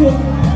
我